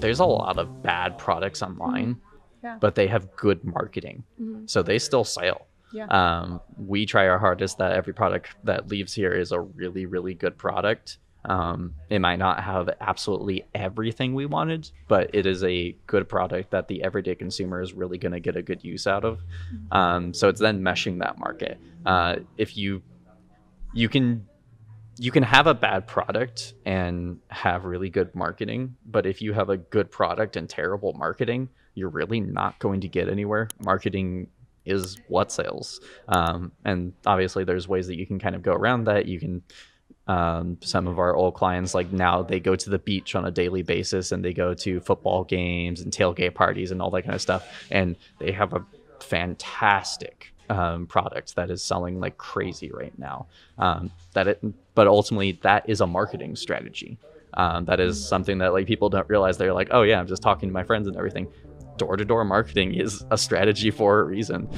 there's a lot of bad products online, Yeah. but they have good marketing, Mhm. so they still sell. Yeah. Um, we try our hardest that every product that leaves here is a really, really good product. Um, it might not have absolutely everything we wanted, but it is a good product that the everyday consumer is really going to get a good use out of. Um, so it's then meshing that market. Uh, if you you can you can have a bad product and have really good marketing, but if you have a good product and terrible marketing, you're really not going to get anywhere. Marketing is what sales. Um, and obviously, there's ways that you can kind of go around that. You can, um, some of our old clients, like now, they go to the beach on a daily basis and they go to football games and tailgate parties and all that kind of stuff. And they have a fantastic um, product that is selling like crazy right now. Um, that it, but ultimately, that is a marketing strategy. Um, that is something that like people don't realize. They're like, oh yeah, I'm just talking to my friends and everything. Door to door marketing is a strategy for a reason.